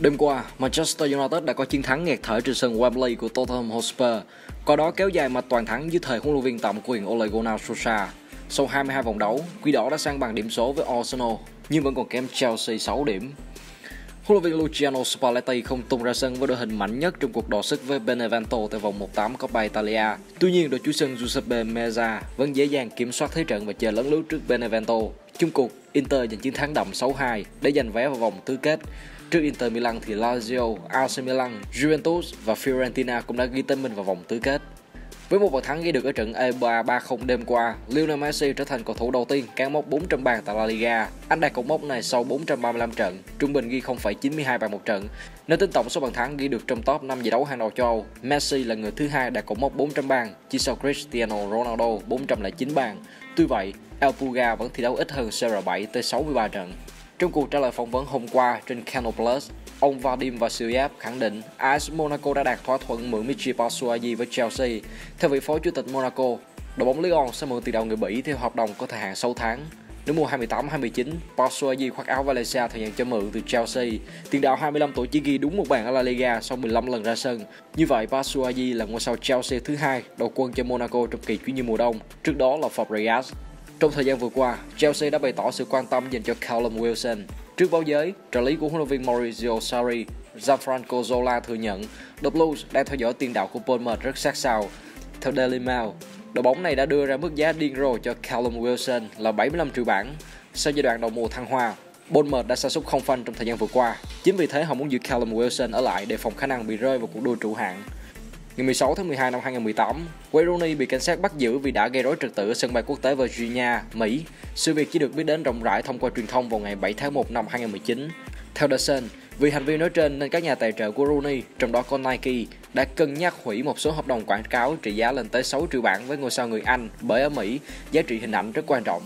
Đêm qua, Manchester United đã có chiến thắng nghẹt thở trên sân Wembley của Tottenham Hotspur, qua đó kéo dài mạch toàn thắng dưới thời huấn luyện viên tạm quyền Ole Gunnar Solskjaer. Sau 22 vòng đấu, Quỷ đỏ đã sang bằng điểm số với Arsenal, nhưng vẫn còn kém Chelsea 6 điểm. Huấn luyện viên Luciano Spalletti không tung ra sân với đội hình mạnh nhất trong cuộc đọ sức với Benevento tại vòng 1/8 Coppa Italia. Tuy nhiên, đội chủ sân Giuseppe Meazza vẫn dễ dàng kiểm soát thế trận và chờ lấn lướt trước Benevento. Chung cuộc, Inter giành chiến thắng đậm 6-2 để giành vé vào vòng tứ kết. Trước Inter Milan thì Lazio, AC Milan, Juventus và Fiorentina cũng đã ghi tên mình vào vòng tứ kết. Với một bàn thắng ghi được ở trận E3 3-0 đêm qua, Lionel Messi trở thành cầu thủ đầu tiên cán mốc 400 bàn tại La Liga. Anh đạt cột mốc này sau 435 trận, trung bình ghi 0,92 bàn một trận. Nếu tính tổng số bàn thắng ghi được trong top 5 giải đấu hàng đầu châu Âu, Messi là người thứ hai đạt cột mốc 400 bàn, chỉ sau Cristiano Ronaldo 409 bàn. Tuy vậy, El Puga vẫn thi đấu ít hơn CR7 tới 63 trận. Trong cuộc trả lời phỏng vấn hôm qua trên Canal Plus, ông Vadim Vasilyev khẳng định AS Monaco đã đạt thỏa thuận mượn Michy Batshuayi với Chelsea. Theo vị phó chủ tịch Monaco, đội bóng Lyon sẽ mượn tiền đạo người Bỉ theo hợp đồng có thời hạn 6 tháng. Nếu mùa 28-29, Batshuayi khoác áo Valencia thời gian cho mượn từ Chelsea. Tiền đạo 25 tuổi chỉ ghi đúng một bàn ở La Liga sau 15 lần ra sân. Như vậy, Batshuayi là ngôi sao Chelsea thứ hai đầu quân cho Monaco trong kỳ chuyển nhượng mùa đông. Trước đó là Fabregas. Trong thời gian vừa qua, Chelsea đã bày tỏ sự quan tâm dành cho Callum Wilson. Trước báo giới, trợ lý của huấn luyện viên Maurizio Sarri, Gianfranco Zola thừa nhận The Blues đang theo dõi tiền đạo của Bournemouth rất sát sao. Theo Daily Mail, đội bóng này đã đưa ra mức giá điên rồ cho Callum Wilson là 75 triệu bảng. Sau giai đoạn đầu mùa thăng hoa, Bournemouth đã sa sút không phanh trong thời gian vừa qua. Chính vì thế họ muốn giữ Callum Wilson ở lại để phòng khả năng bị rơi vào cuộc đua trụ hạng. Ngày 16 tháng 12 năm 2018, Wayne Rooney bị cảnh sát bắt giữ vì đã gây rối trật tự ở sân bay quốc tế Virginia, Mỹ. Sự việc chỉ được biết đến rộng rãi thông qua truyền thông vào ngày 7 tháng 1 năm 2019. Theo The Sun, vì hành vi nói trên nên các nhà tài trợ của Rooney, trong đó có Nike, đã cân nhắc hủy một số hợp đồng quảng cáo trị giá lên tới 6 triệu bảng với ngôi sao người Anh bởi ở Mỹ, giá trị hình ảnh rất quan trọng.